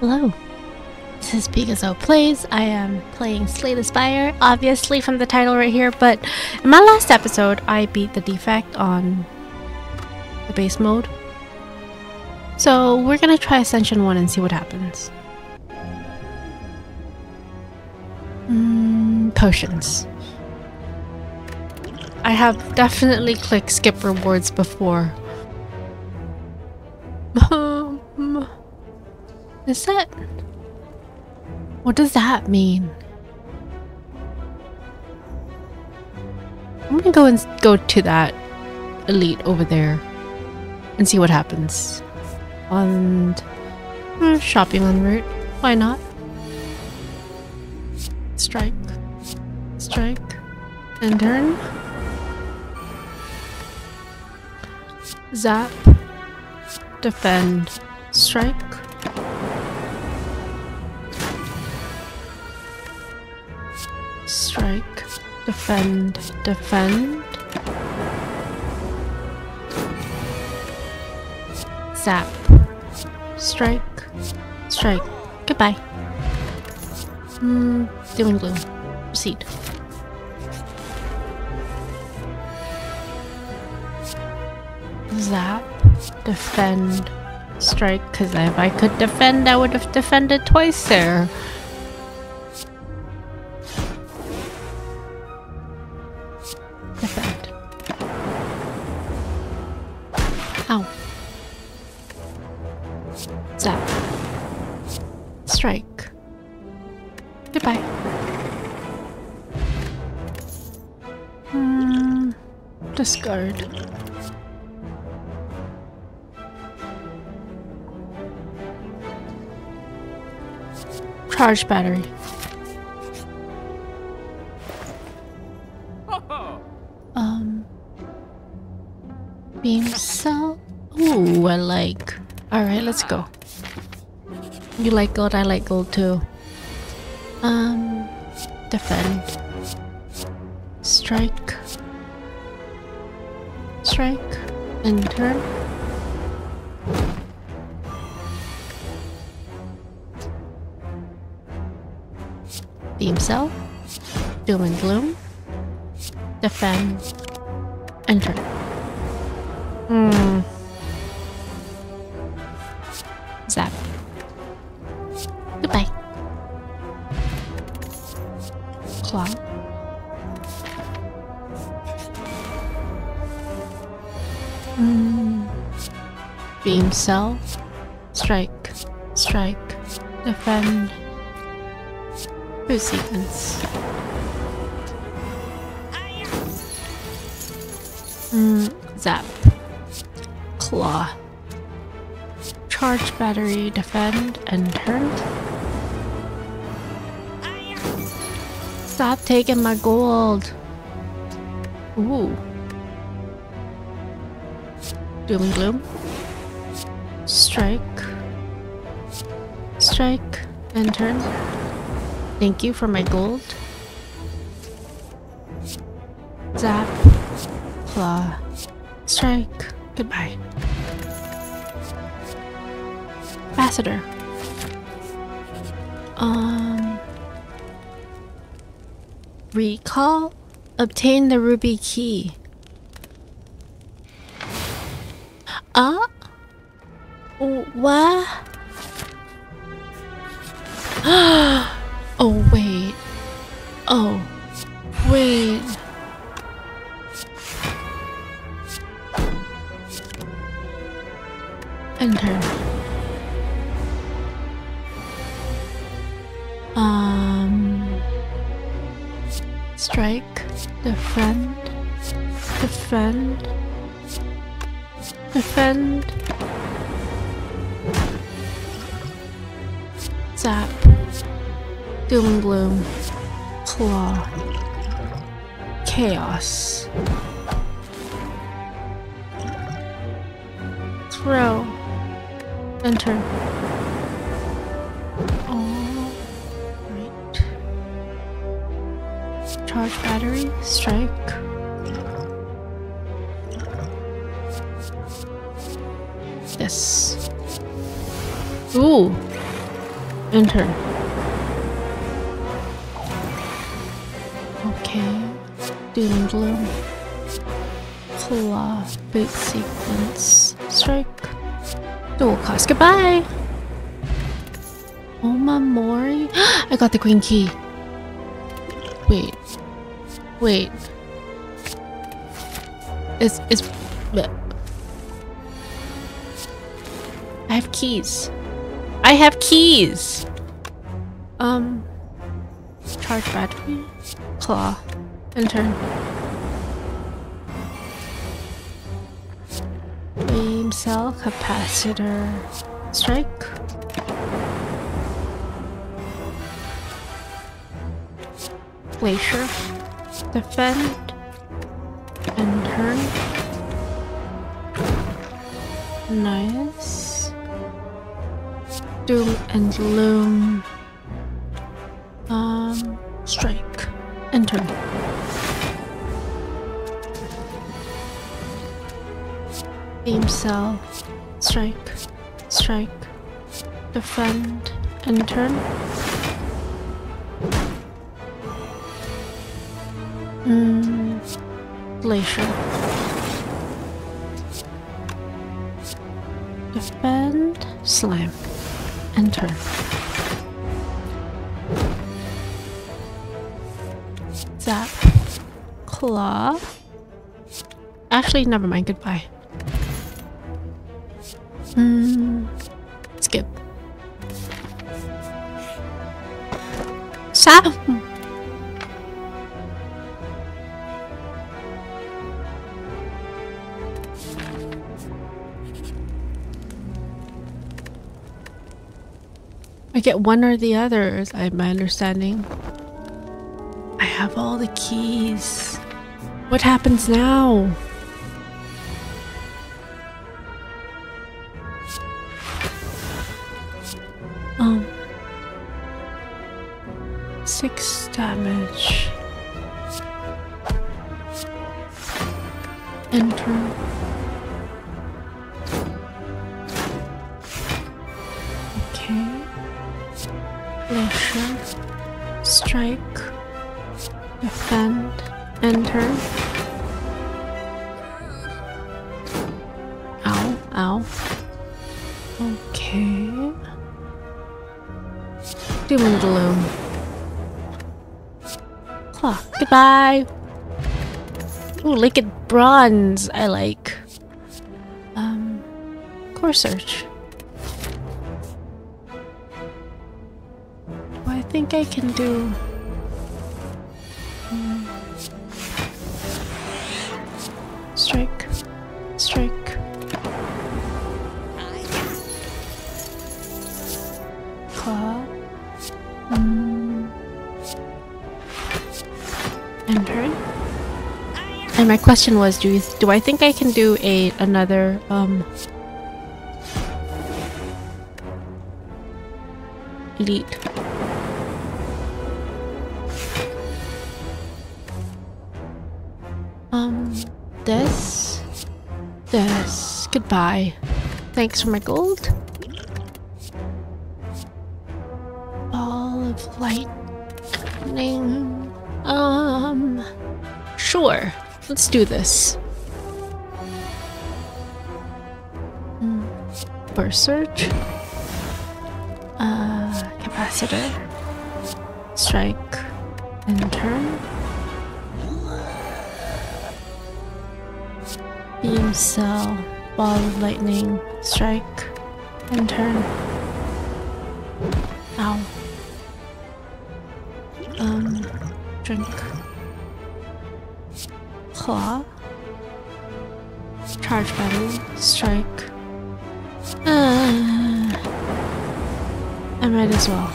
Hello. This is Picasso Plays. I am playing Slay the Spire, obviously from the title right here, but in my last episode, I beat the defect on the base mode. So we're gonna try Ascension 1 and see what happens. Mm, potions. I have definitely clicked skip rewards before. Is that... What does that mean? I'm gonna go and go to that elite over there and see what happens. And uh, shopping en route. Why not? Strike. Strike. And turn. Zap. Defend. Strike. Defend. Defend. Zap. Strike. Strike. Goodbye. Hmm. Doom and gloom. Proceed. Zap. Defend. Strike. Because if I could defend, I would have defended twice there. Charge battery. Um. Beam cell. Ooh, I like. Alright, let's go. You like gold, I like gold too. Um. Defend. Strike. Strike. And turn. Beam cell. Doom and gloom. Defend. Enter. Hmm. Beam cell. Strike. Strike. Defend. Boot sequence. Mm, zap. Claw. Charge battery, defend, and turn. Stop taking my gold. Ooh. Doom and gloom. Strike. Strike, and turn. Thank you for my gold. Zap. Claw. Strike. Goodbye. Ambassador. Um. Recall. Obtain the ruby key. Um. Strike. Defend. Defend. Defend. Zap. Doom and gloom. Claw. Chaos. Throw. Enter. Charge battery. Strike. Yes. Ooh. Enter. Okay. Doom Gloom. Claw. Boot sequence. Strike. Dualcast. Goodbye! Omamori? I got the green key. Wait. It's it's. I have keys. I have keys. Um charge battery. Claw. Enter. Beam cell capacitor. Strike. Glacier. Defend. And turn. Nice. Doom and Gloom. Um, strike. And turn. Beam cell. Strike. Strike. Defend. And turn. Mm, glacier. Defend. Slam. enter. Zap. Claw. Actually, never mind. Goodbye. Hmm. Skip. Sam! Get one or the other, is I- my understanding. I have all the keys. What happens now? Liquid bronze. I like. Um, core surge. Well, I think I can do. Question was, do you do I think I can do a another um elite? Um, this, this. Goodbye. Thanks for my gold. Ball of lightning. Um, sure. Let's do this. Hmm. Burst surge. Uh, capacitor. Strike. And turn. Beam cell. Ball of lightning. Strike. And turn. Ow. Um, drink. Claw. Charge battery. Strike. Uh, I might as well.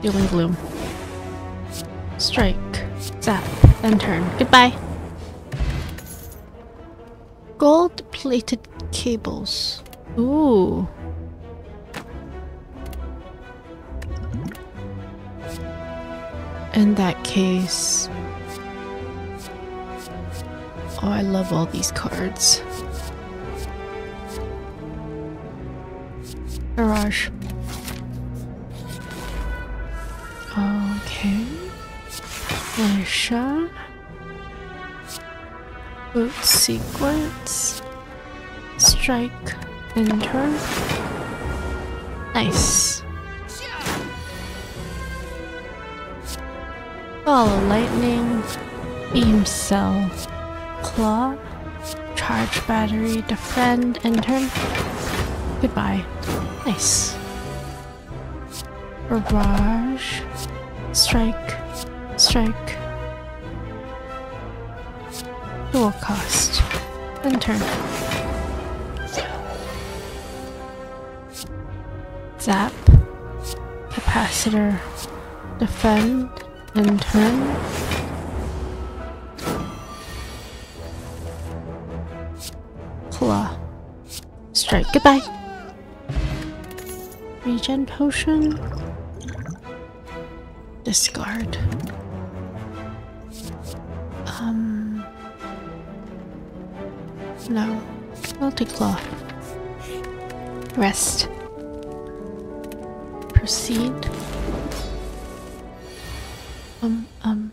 Dealing gloom. Strike. Zap. Then turn. Goodbye. Gold plated cables. Ooh. In that case. Oh, I love all these cards. Barrage. Okay. Militia. Boot sequence. Strike. Enter. Nice. Follow lightning. Beam cell. Claw. Charge battery. Defend. Enter. Goodbye. Nice. Barrage. Strike. Strike. Dual cost. And turn. Zap. Capacitor. Defend. And turn. Claw. Strike. Goodbye. Regen potion. Discard. Um. No. Multi-claw. Rest. Proceed. Um.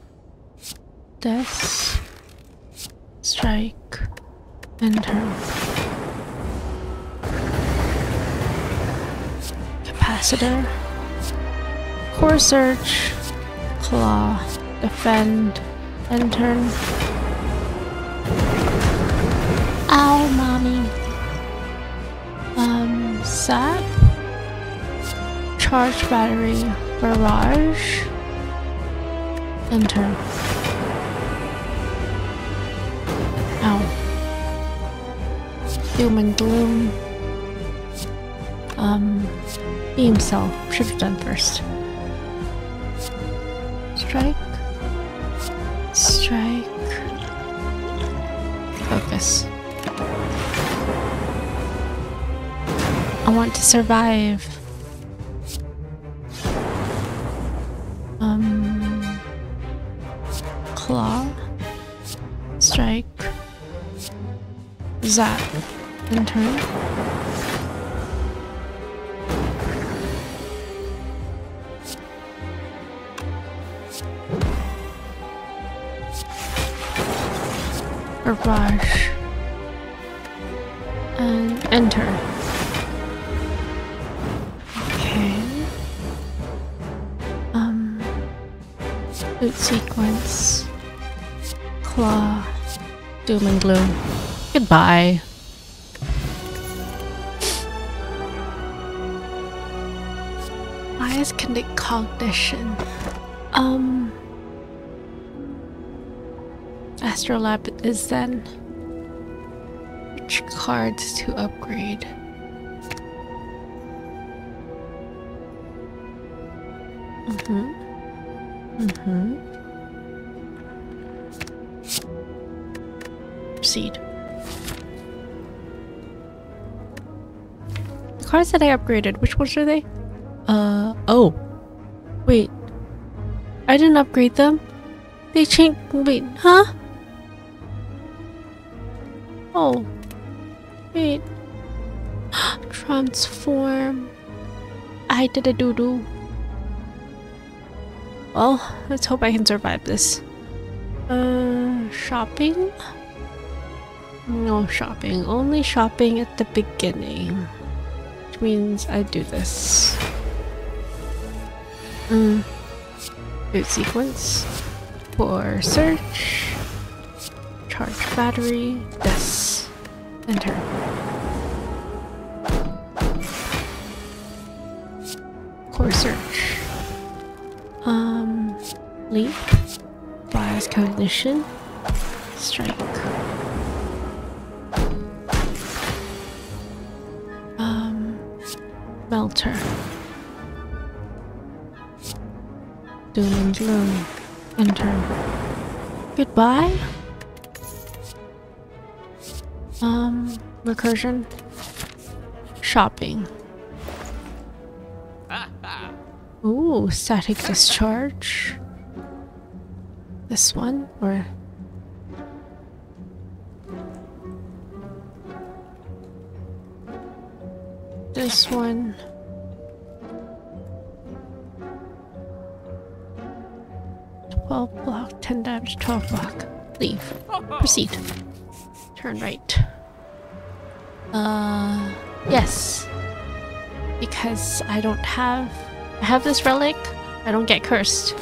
Death. Strike. Enter. Capacitor. Core surge. Claw. Defend. And turn. Ow, mommy. Um, sap. Charge battery. Barrage. Turn. Ow. Doom and gloom. Um, beam cell. Should have done first. Strike. Strike. Focus. I want to survive. Boot sequence. Claw. Doom and gloom. Goodbye. Bias connect cognition. Um. Astrolabe is then. Which cards to upgrade? Mm-hmm. Mm-hmm. Proceed. The cards that I upgraded, which ones are they? Uh, oh. Wait. I didn't upgrade them. They changed. Wait, huh? Oh. Wait. Transform. I did a doo doo. Well, let's hope I can survive this. Uh, shopping? No shopping. Only shopping at the beginning. Which means I do this. Mm. Boot sequence. For search. Charge battery. This. Enter. Core surge. Leap. Bias cognition. Strike. Um, melter. Doom and gloom. Enter. Goodbye. Um, recursion. Shopping. Ooh, static discharge. This one, or this one. Twelve block, ten damage, twelve block. Leave. Proceed. Turn right. Uh, yes. Because I don't have... I have this relic. I don't get cursed.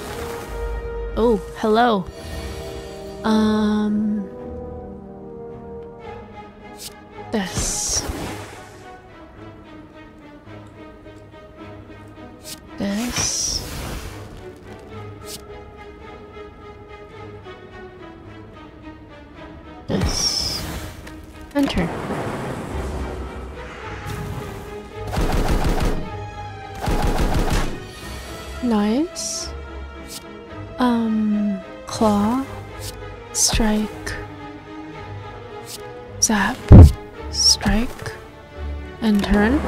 Oh, hello. Um... This. This. This. Enter. Nice. Claw, strike, zap, strike, and turn.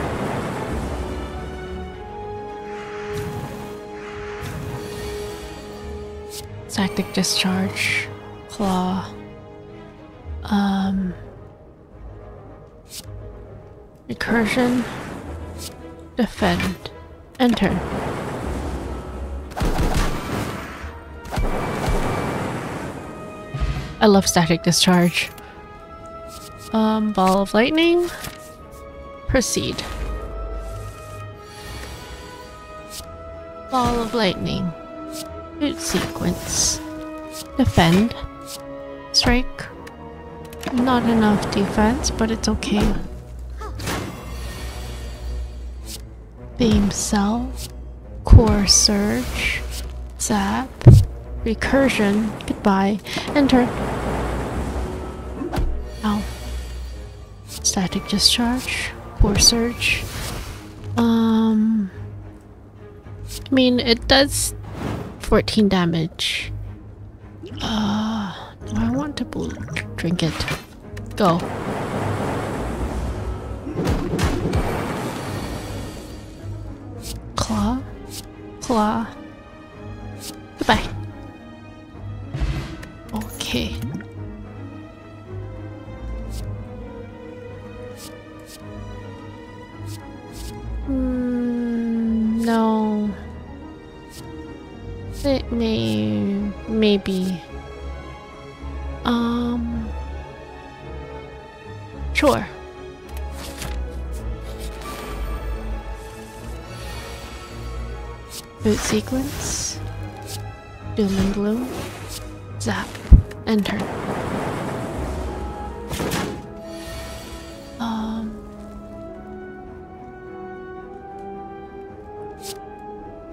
Static discharge, claw, um, recursion, defend, and turn. I love static discharge. Um, ball of lightning. Proceed. Ball of lightning. Boot sequence. Defend. Strike. Not enough defense, but it's okay. Beam cell. Core surge. Zap. Recursion. Goodbye. Enter. Ow. Static discharge. Core surge. Um. I mean, it does 14 damage. Uh, do I want to drink it? Go. Claw. Claw. Goodbye. Okay. It may... maybe. Um... Sure. Boot sequence. Doom and gloom. Zap. Enter. Um...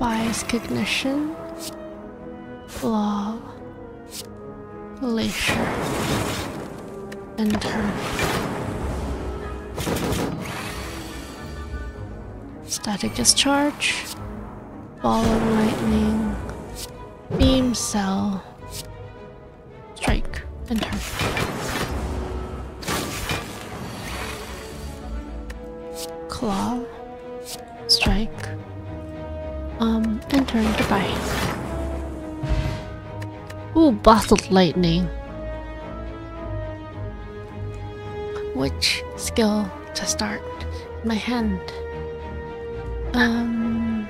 Bias cognition. Law. Glacier. Enter. Static discharge. Ball of lightning. Beam cell. Strike. Enter. Claw. Strike. Um, enter. Goodbye. Ooh, bottled lightning. Which skill to start? My hand. Um,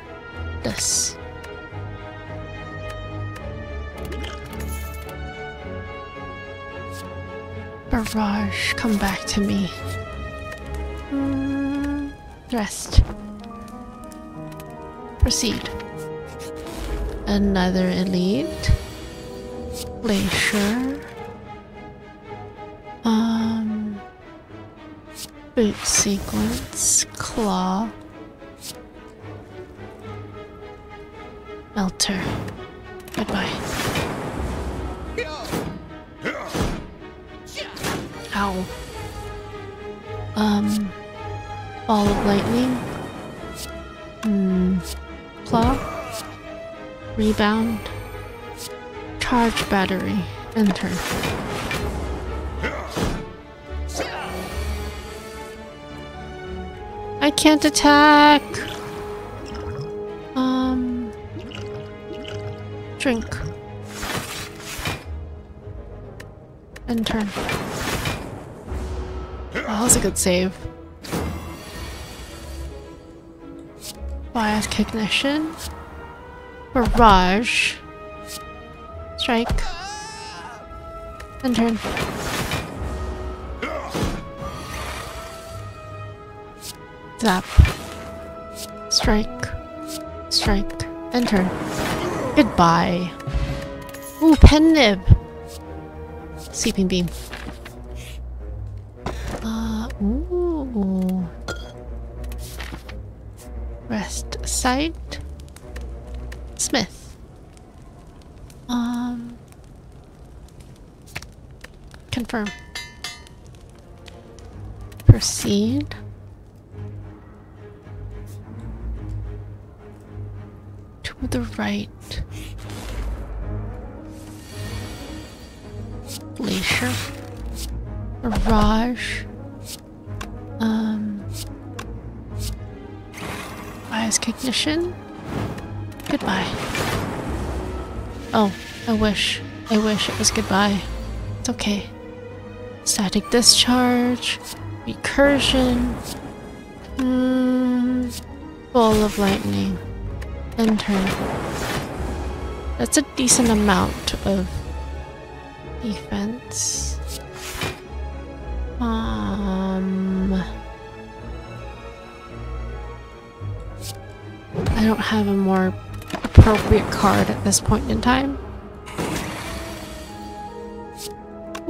this. Barrage, come back to me. Mm, rest. Proceed. Another elite. Glacier. Um. Boot sequence. Claw. Melter. Goodbye. Ow. Um. Ball of lightning. Hmm. Claw. Rebound. Charge battery. Enter. I can't attack. Um. Drink. Turn. Oh, that was a good save. Bias Cognition. Barrage. Strike. And turn. Zap. Strike. Strike. And turn. Goodbye. Ooh, pen nib. Sweeping beam. Uh, ooh. Rest site. Right. Glacier. Mirage. Um. Bias cognition. Goodbye. Oh, I wish. I wish it was goodbye. It's okay. Static discharge. Recursion. Hmm. Ball of lightning. Enter. That's a decent amount of defense. Um. I don't have a more appropriate card at this point in time.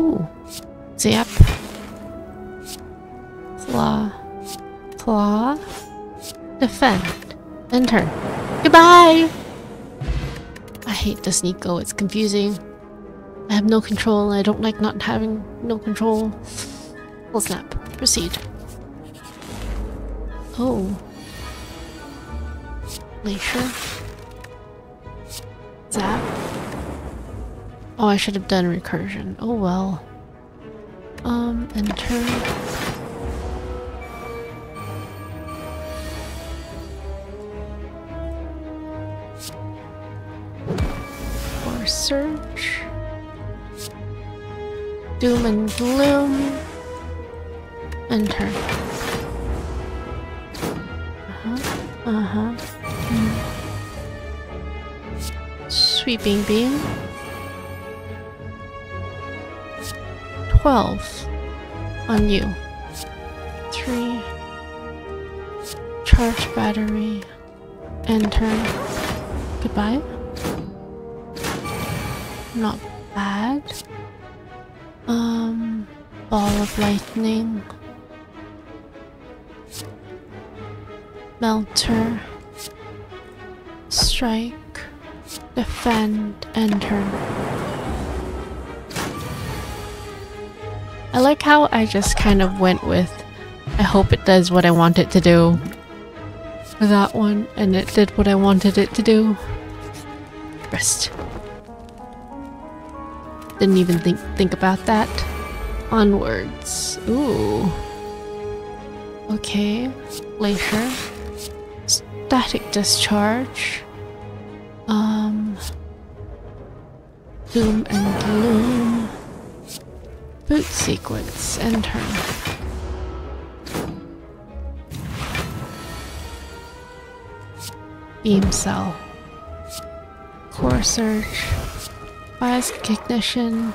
Ooh. Zap. Claw. Claw. Defend. Enter. Goodbye! I hate the Snecko, it's confusing. I have no control, I don't like not having no control. Full snap. Proceed. Oh. Glacier. Zap. Oh, I should have done recursion. Oh well. Um, and Doom and gloom. Turn. Uh-huh. Uh-huh. Sweeping beam. 12 on you. 3 charge battery turn. Goodbye. Not bad. Um ball of lightning. Melter. Strike. Defend turn. I like how I just kind of went with I hope it does what I want it to do for that one and it did what I wanted it to do. Rest. Didn't even think think about that. Onwards. Ooh. Okay. Glacier. Static discharge. Um Doom and gloom. Boot sequence and turn. Beam cell. Core surge. Bias cognition.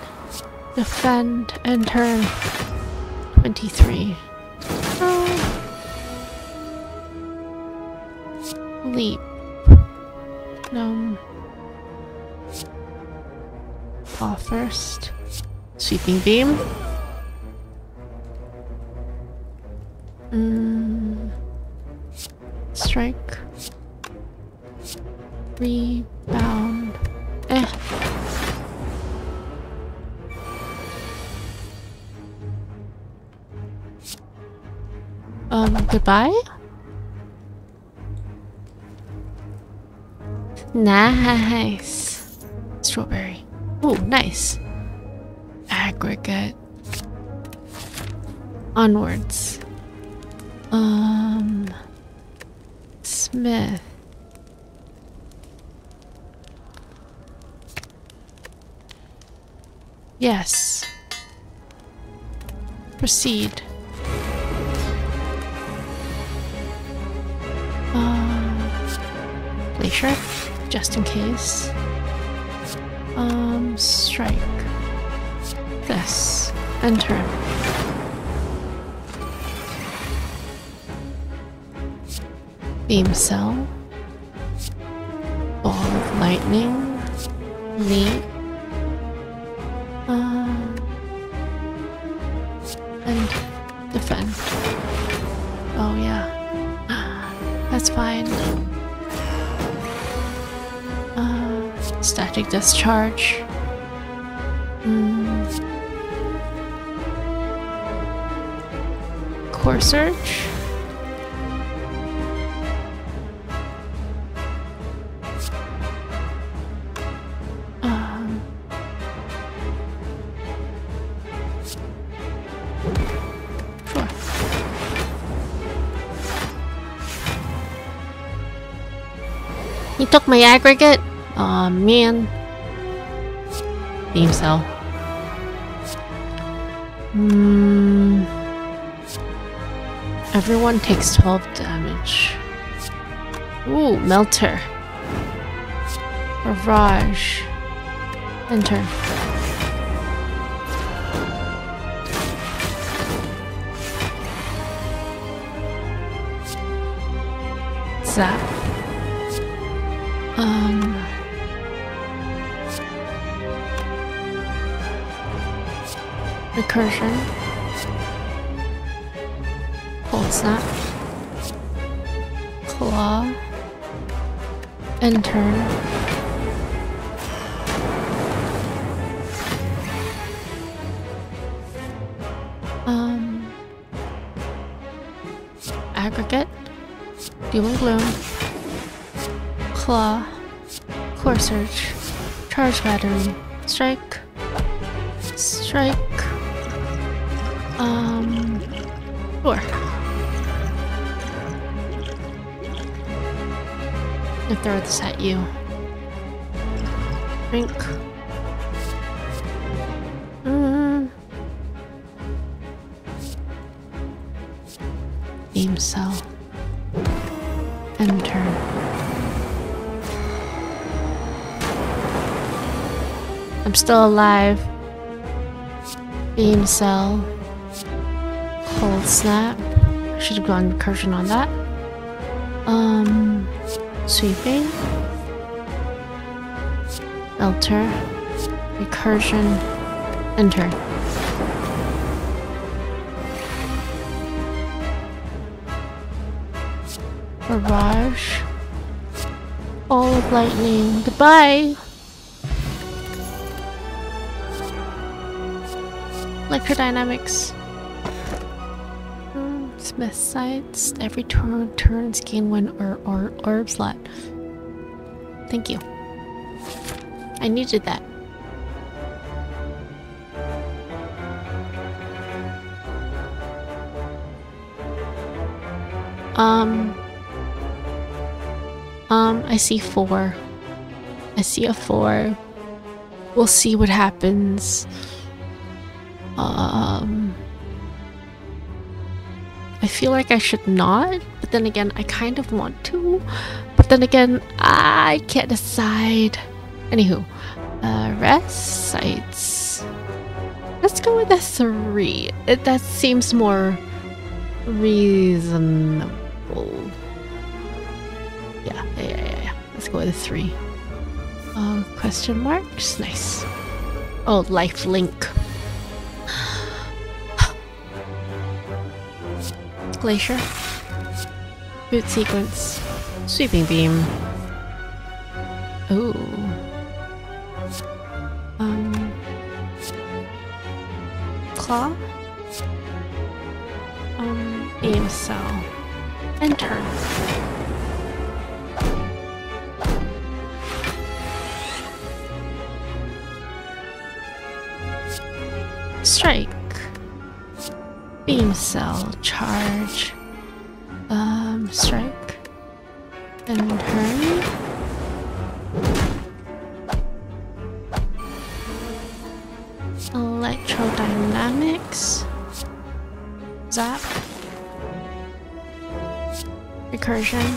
Defend and turn. 23. Oh. Leap. No. Fall first. Sweeping beam. Mm. Strike. Rebound. Goodbye? Nice. Strawberry. Oh, nice aggregate. Onwards. Um. Smith. Yes. Proceed. Just in case. Um, strike. This. Turn. Beam cell. Ball of lightning. Neat. Static discharge. Mm. Core surge. Took my aggregate? Aw, man. Beam cell. Hmm. Everyone takes 12 damage. Ooh, Melter. Barrage. Enter. Zap. Um. Recursion. Cold snap. Claw. And turn. Um. Aggregate. Doom Gloom. Claw. Core Surge. Charge Battery. Strike. Strike. Um. Sure. I throw this at you. Drink. Mm. Beam cell. I'm still alive. Beam cell. Cold snap. I Should have gone recursion on that. Um, sweeping. Melter. Recursion. Enter. Barrage. Ball of lightning. Goodbye. Electrodynamics. Hmm, Smith sites. Every turn turns gain one or, or orb slot. Thank you. I needed that. Um. Um, I see four. I see a four. We'll see what happens. Um. I feel like I should not, but then again, I kind of want to. But then again, I can't decide. Anywho, uh, rest sites. Let's go with a three. It, that seems more reasonable. Yeah, yeah, yeah, yeah. Let's go with a three. Uh, question marks. Nice. Oh, life link. Glacier. Boot sequence. Sweeping beam. Ooh. Um. Claw. Electrodynamics. Zap. Recursion.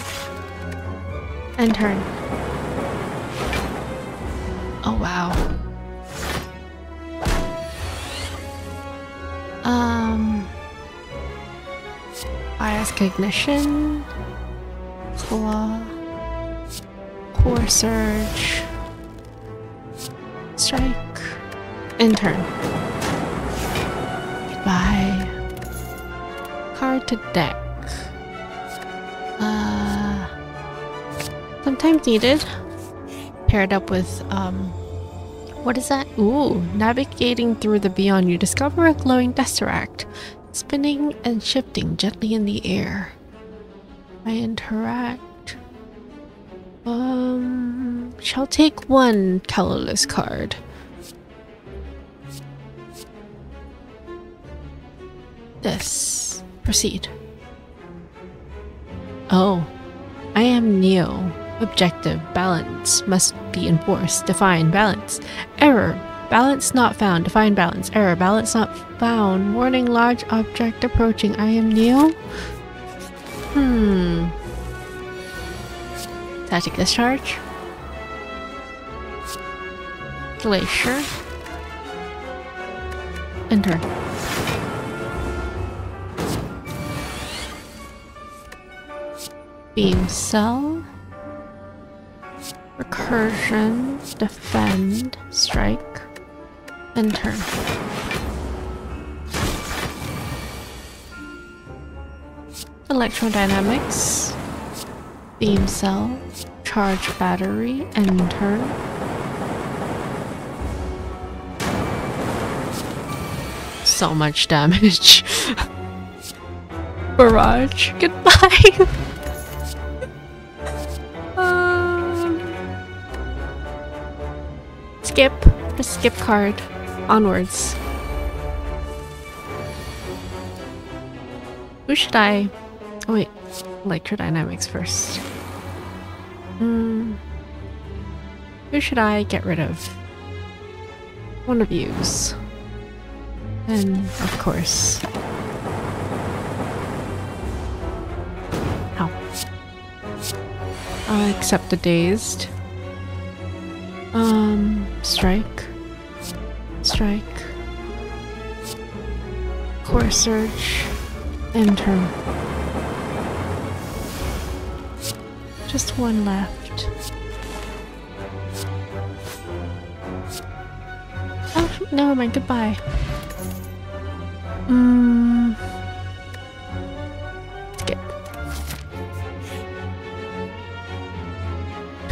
And turn. Oh wow. Um bias cognition. Claw. Core surge. Strike. And turn. To deck. Uh sometimes needed. Paired up with um what is that? Ooh, navigating through the beyond, you discover a glowing tesseract, spinning and shifting gently in the air. I interact. Um, shall take one colorless card. Proceed. Oh, I am Neo. Objective, balance must be enforced. Define, balance. Error, balance not found. Define balance. Error, balance not found. Warning, large object approaching. I am Neo? Hmm. Static discharge. Glacier. Enter. Beam cell. Recursion. Defend. Strike. Enter. Electrodynamics. Beam cell. Charge battery. Enter. So much damage. Barrage. Goodbye. skip. Just skip card. Onwards. Who should I? Oh wait, electrodynamics first. Hmm. Who should I get rid of? One of yous. And of course. Ow. Uh, accept the dazed. Um, strike. Strike. Core surge. Enter. Just one left. Oh, never mind. Goodbye. Mm.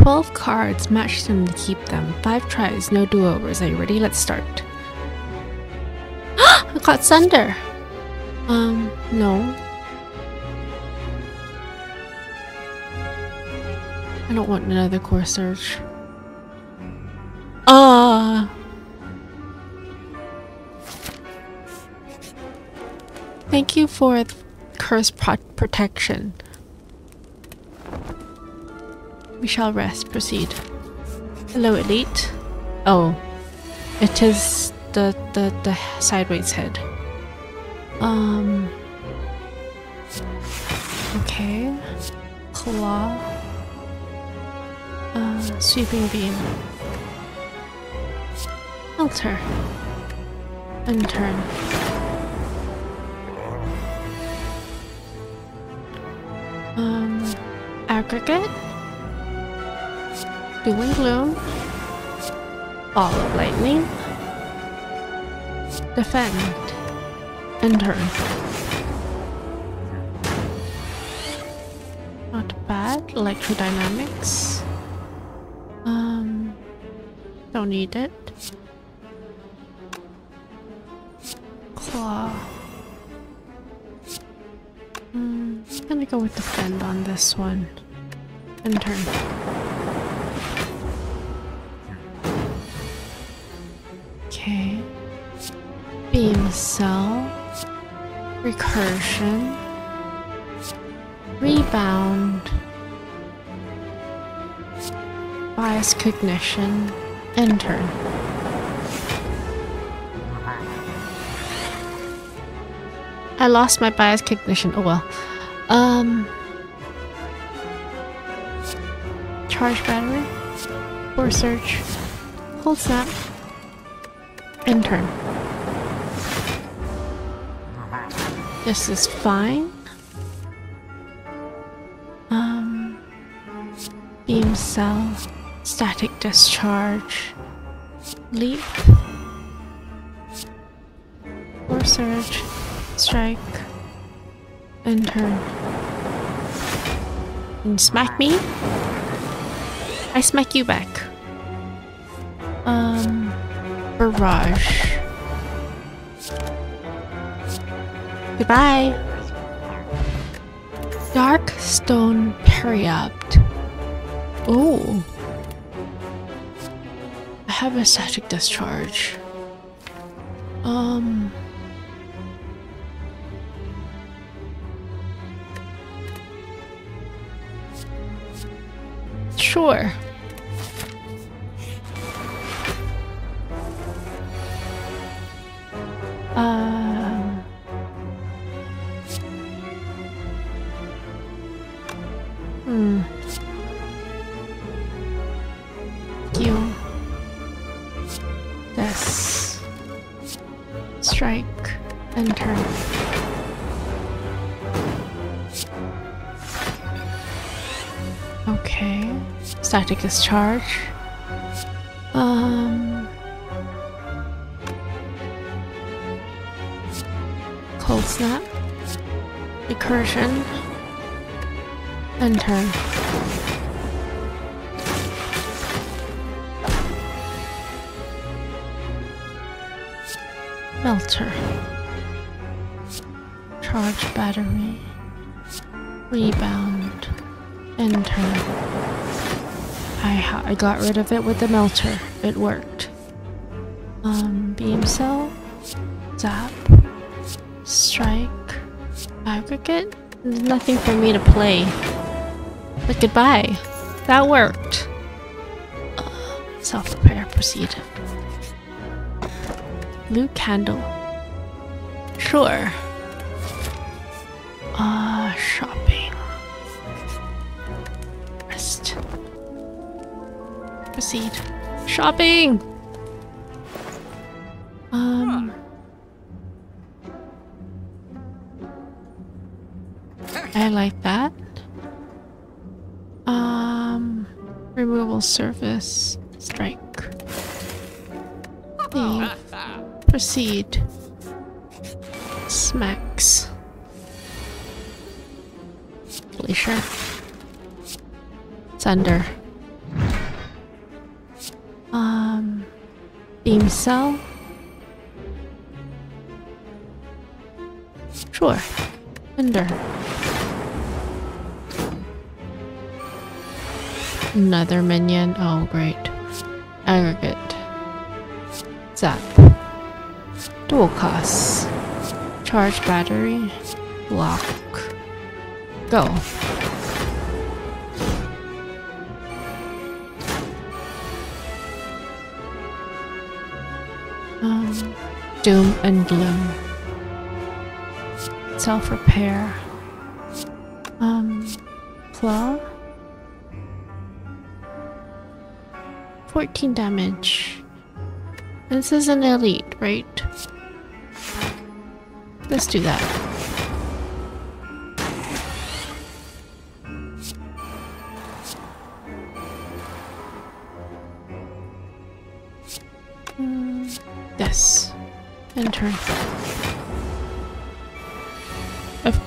12 cards, match them to keep them. 5 tries, no do overs. Are you ready? Let's start. I got Sunder! Um, no. I don't want another core surge. Ah! Thank you for curse pro protection. We shall rest. Proceed. Hello, Elite. Oh, it is the the the sideways head. Um. Okay. Claw. Uh, sweeping beam. Alter. And turn. Um, aggregate. Doom and gloom. Ball of lightning. Defend. And turn. Not bad. Electrodynamics. Um, don't need it. Claw. Hmm, I'm gonna go with defend on this one. And turn. Beam cell. Recursion. Rebound. Bias cognition. Turn. I lost my bias cognition. Oh well. Um. Charge battery. Core surge, cold Snap. And turn. This is fine. Um, beam cell, static discharge, leap, or surge, strike, and turn. And smack me? I smack you back. Um, barrage. Goodbye. Dark Stone Periapt. Oh. I have a static discharge. Um. Sure. Static discharge. Um. Cold snap. Recursion. And turn. Melter. Charge battery. Rebound. Turn. I, I got rid of it with the melter. It worked. Um, beam cell. Zap. Strike. Aggregate? There's nothing for me to play. But goodbye. That worked. Uh, Self-repair. Proceed. Blue candle. Sure. Proceed. Shopping! Um. I like that. Um. Removal surface. Strike. Proceed. Smacks. Glacier. Thunder. Um. Beam cell. Sure. Thunder. Another minion. Oh, great. Aggregate. Zap. Dualcast. Charge battery. Block. Go. Um, doom and gloom. Self repair. Um, claw. 14 damage. This is an elite, right? Let's do that.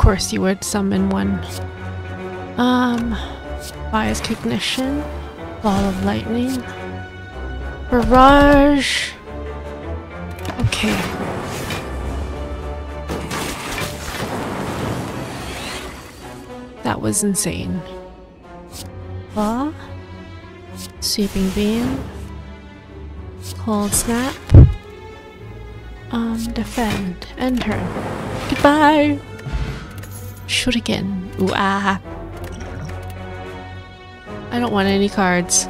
Course you would summon one. Um, bias cognition, ball of lightning, barrage. Okay. That was insane. Claw, sweeping beam, cold snap, um, defend, and turn. Goodbye. Again. Ooh ah. I don't want any cards.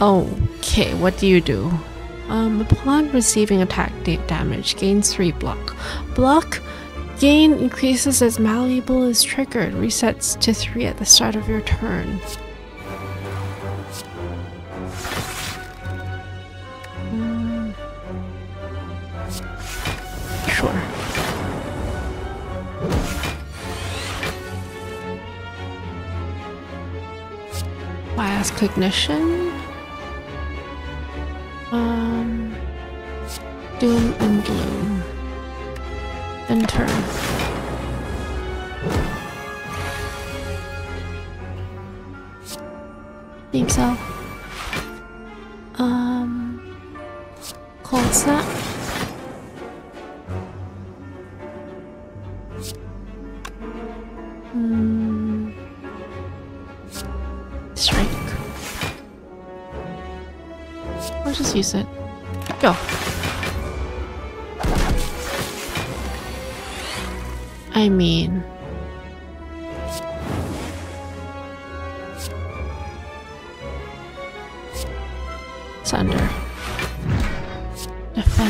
Okay, what do you do? Um, upon receiving attack da- damage, gains 3 block. Block Gain increases as malleable is triggered. Resets to 3 at the start of your turn. Bias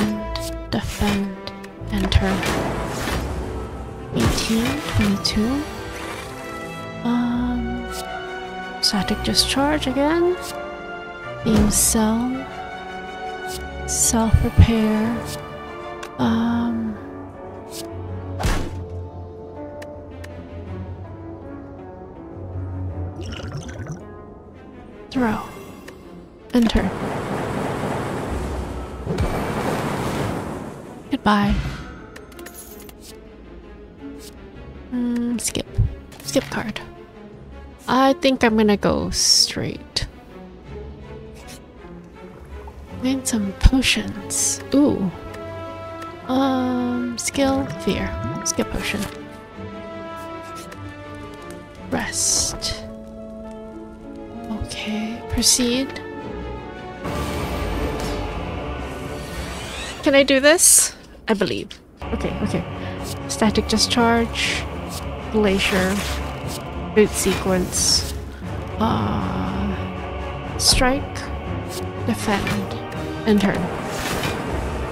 Defend, defend, enter. 18, 22. Um... Static discharge again. Beam cell. Self-repair. Um... Throw. Enter. Goodbye. Mm, skip. Skip card. I think I'm gonna go straight. Need some potions. Ooh. Um, skill, fear. Skip potion. Rest. Okay, proceed. Can I do this? I believe. Okay, okay. Static discharge, glacier, boot sequence, uh, strike, defend, and turn.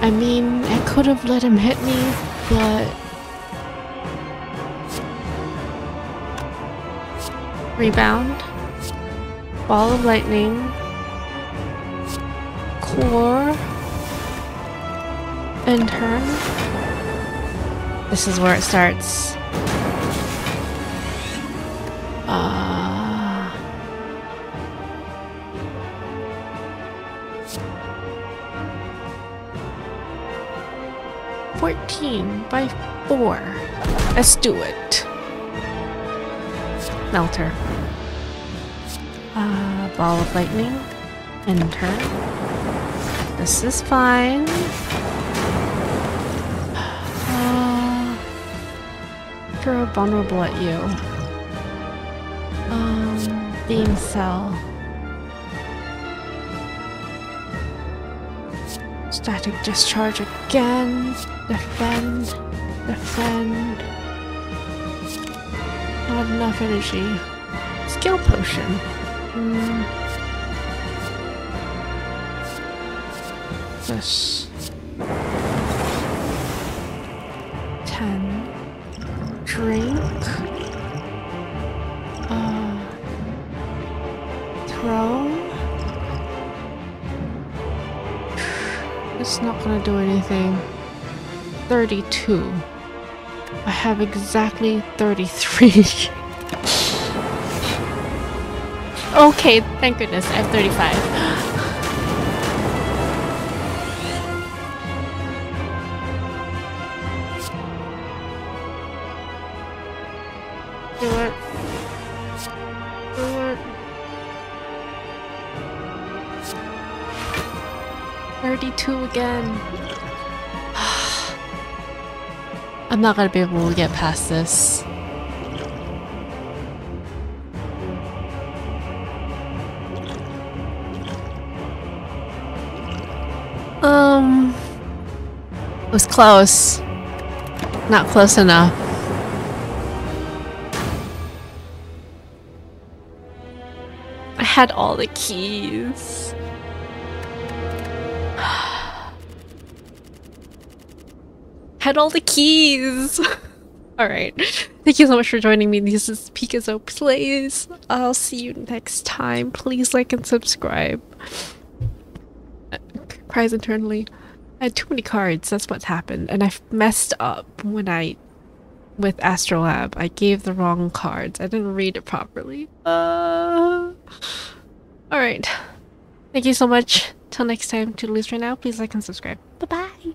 I mean, I could have let him hit me, but rebound. Ball of Lightning, Core, and turn. This is where it starts. Uh, Fourteen by four. Let's do it. Melter. Uh, ball of lightning. Enter. This is fine. Throw vulnerable at you. Um, beam cell. Static discharge again. Defend. Defend. Not enough energy. Skill potion. Mm. This. Gonna do anything. 32. I have exactly 33. Okay, thank goodness. I have 35. 32 again. I'm not gonna be able to get past this. Um, it was close. Not close enough. I had all the keys. Had all the keys. Alright. Thank you so much for joining me. This is Pikazo Plays. I'll see you next time. Please like and subscribe. Uh, cries internally. I had too many cards. That's what's happened. And I messed up when I... With Astrolabe. I gave the wrong cards. I didn't read it properly. Uh... Alright. Thank you so much. Till next time, to lose right now, please like and subscribe. Bye-bye!